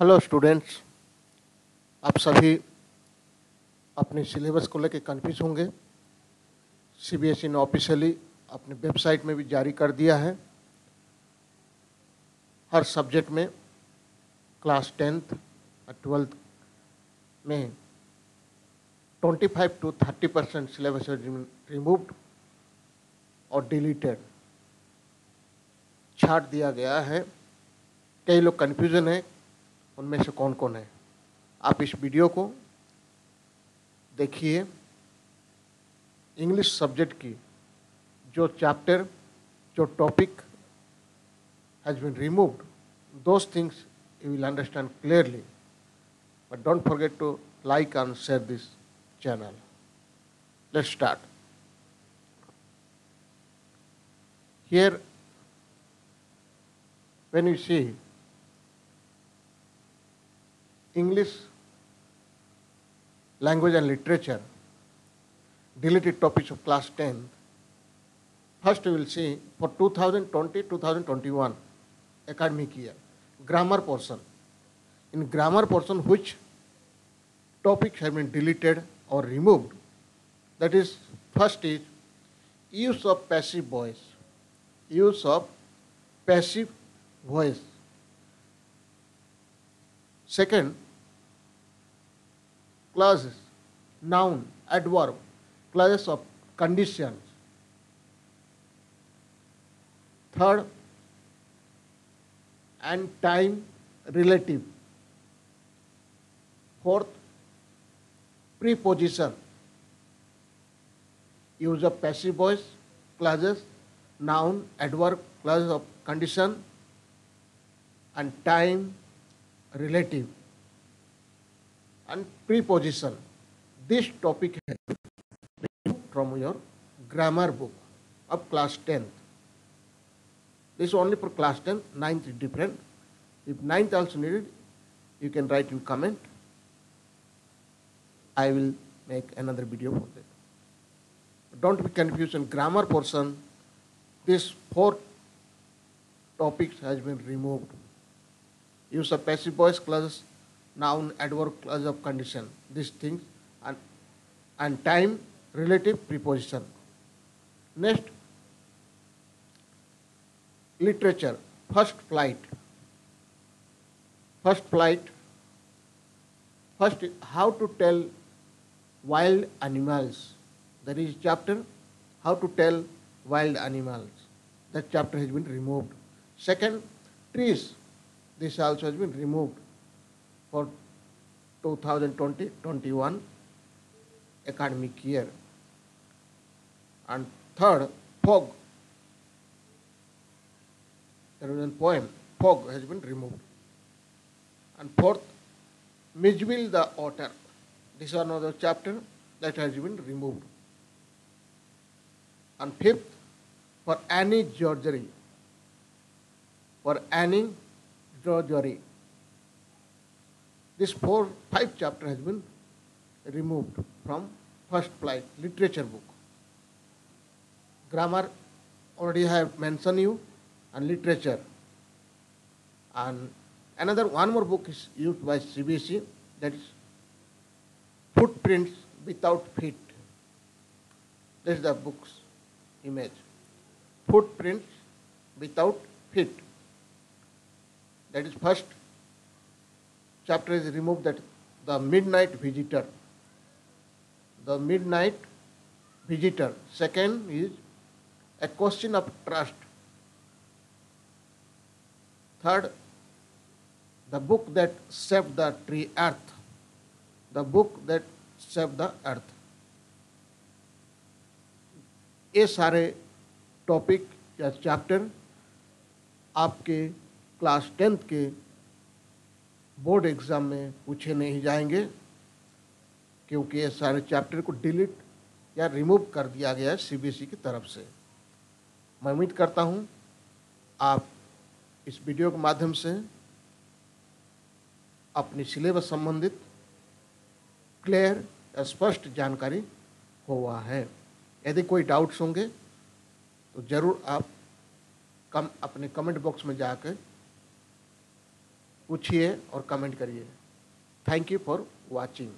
Hello students आप सभी अपने सिलेबस को लेकर कन्फ्यूज़ होंगे। सीबीएसई ने ऑफिशियली अपने वेबसाइट में भी जारी कर दिया है। हर सब्जेक्ट में क्लास टेंथ और ट्वेल्थ में 25 टू 30 परसेंट सिलेबस रिमूव्ड और डिलीटेड छाट दिया गया है। कई लोग कन्फ्यूज़न है। उनमें से कौन कौन है? आप इस वीडियो को देखिए। इंग्लिश सब्जेक्ट की जो चैप्टर जो topic has been removed those things you will understand clearly but don't forget to like and share this channel let's start here when you see English language and literature, deleted topics of class 10, first we will see for 2020-2021 academic year, grammar portion. In grammar portion, which topics have been deleted or removed? That is, first is use of passive voice. Use of passive voice. Second, clauses, noun, adverb, clauses of conditions. Third, and time relative. Fourth, preposition. Use of passive voice, clauses, noun, adverb, clauses of condition, and time relative and preposition. This topic has from your grammar book of class 10th. This is only for class 10, 9th is different. If 9th also needed, you can write in comment. I will make another video for that. Don't be confused in grammar portion. This four topics has been removed. Use of passive voice clauses, noun, adverb, clause of condition. These things and and time relative preposition. Next, literature. First flight. First flight. First, how to tell wild animals. There is chapter, how to tell wild animals. That chapter has been removed. Second, trees. This also has been removed for 2020-21 academic year. And third, fog. There is a poem, fog has been removed. And fourth, Mijbil the otter. This is another chapter that has been removed. And fifth, for Annie Georgery. For Annie Georgery. This four, five chapter has been removed from first flight literature book. Grammar already I have mentioned you and literature. And another one more book is used by CBSE that is footprints without feet. This is the book's image. Footprints without feet. That is first chapter is removed that the midnight visitor. The midnight visitor. Second is a question of trust. Third, the book that saved the tree earth. The book that saved the earth. ये सारे topic या chapter आपके class tenth के board exam में पूछे नहीं जाएँगे, क्योंकि ये सारे चैप्टर को डिलीट या रिमूव कर दिया गया है सीबीएसई की तरफ़ से। मैं उम्मीद करता हूँ, आप इस वीडियो के माध्यम से अपनी सिलेबस संबंधित क्लियर, स्पष्ट जानकारी हुआ है। यदि कोई डाउट्स होंगे तो ज़रूर आप कम, अपने कमेंट बॉक्स में जाकर पूछिए और कमेंट करिए। Thank you for watching